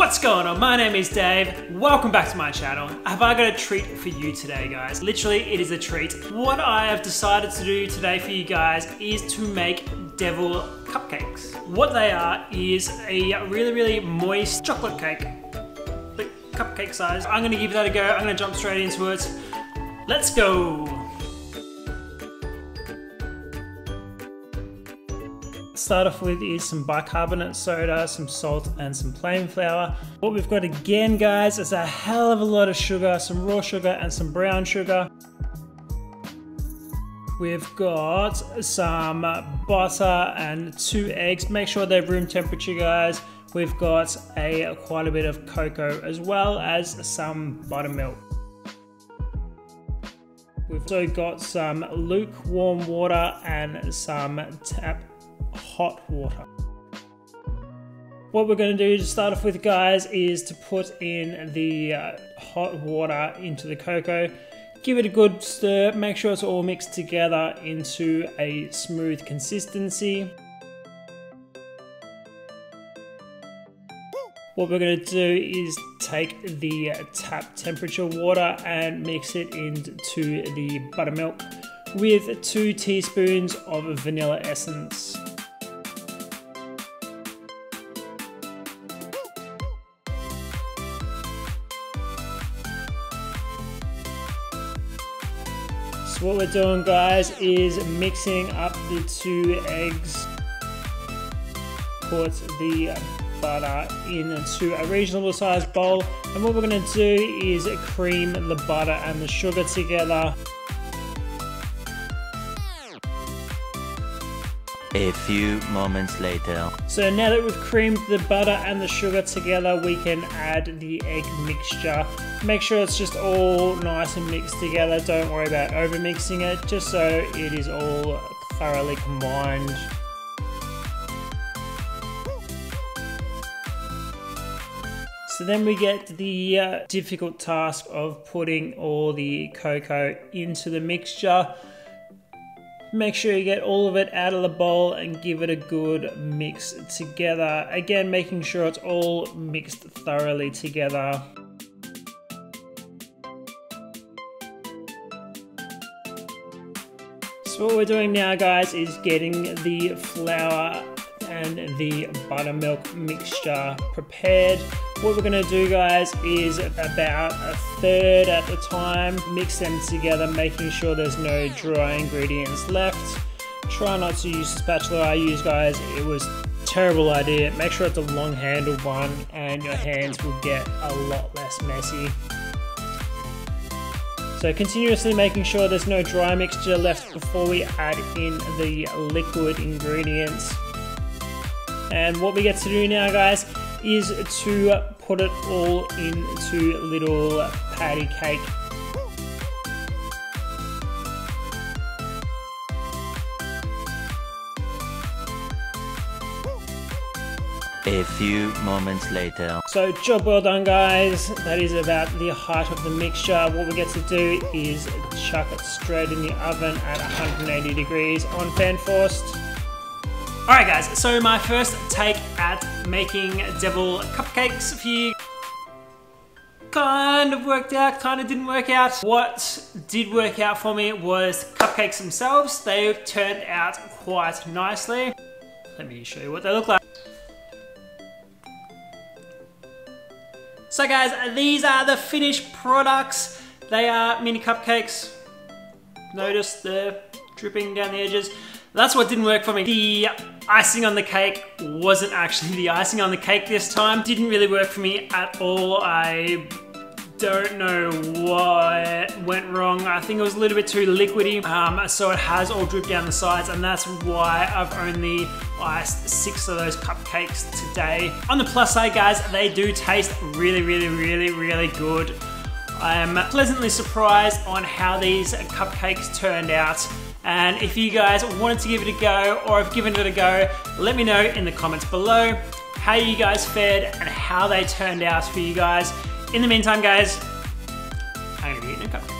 What's going on? My name is Dave. Welcome back to my channel. Have I got a treat for you today, guys? Literally, it is a treat. What I have decided to do today for you guys is to make devil cupcakes. What they are is a really, really moist chocolate cake. The cupcake size. I'm gonna give that a go. I'm gonna jump straight into it. Let's go. Start off with is some bicarbonate soda, some salt, and some plain flour. What we've got again, guys, is a hell of a lot of sugar, some raw sugar and some brown sugar. We've got some butter and two eggs. Make sure they're room temperature, guys. We've got a quite a bit of cocoa as well as some buttermilk. We've also got some lukewarm water and some tap hot water. What we're going to do to start off with guys is to put in the uh, hot water into the cocoa, give it a good stir, make sure it's all mixed together into a smooth consistency. What we're going to do is take the tap temperature water and mix it into the buttermilk with two teaspoons of vanilla essence. What we're doing guys is mixing up the two eggs. Put the butter into a reasonable sized bowl and what we're going to do is cream the butter and the sugar together. A few moments later. So now that we've creamed the butter and the sugar together, we can add the egg mixture. Make sure it's just all nice and mixed together. Don't worry about over mixing it, just so it is all thoroughly combined. So then we get the uh, difficult task of putting all the cocoa into the mixture. Make sure you get all of it out of the bowl and give it a good mix together. Again, making sure it's all mixed thoroughly together. So what we're doing now guys is getting the flour and the buttermilk mixture prepared. What we're gonna do guys is about a third at a time, mix them together, making sure there's no dry ingredients left. Try not to use the spatula I use guys, it was terrible idea. Make sure it's a long handled one and your hands will get a lot less messy. So continuously making sure there's no dry mixture left before we add in the liquid ingredients. And what we get to do now guys is to put it all into little patty cake. A few moments later. So job well done guys. That is about the height of the mixture. What we get to do is chuck it straight in the oven at 180 degrees on fan forced. Alright guys, so my first take at making devil cupcakes for you kind of worked out, kind of didn't work out. What did work out for me was cupcakes themselves. They turned out quite nicely. Let me show you what they look like. So guys, these are the finished products. They are mini cupcakes. Notice they're dripping down the edges. That's what didn't work for me. The icing on the cake wasn't actually the icing on the cake this time. Didn't really work for me at all. I don't know what went wrong. I think it was a little bit too liquidy, um, so it has all dripped down the sides, and that's why I've only iced six of those cupcakes today. On the plus side, guys, they do taste really, really, really, really good. I am pleasantly surprised on how these cupcakes turned out. And if you guys wanted to give it a go or have given it a go, let me know in the comments below how you guys fared and how they turned out for you guys. In the meantime, guys, I'm gonna be eating a cupcake.